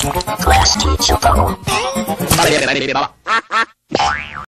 八里别给，八里别别扒了。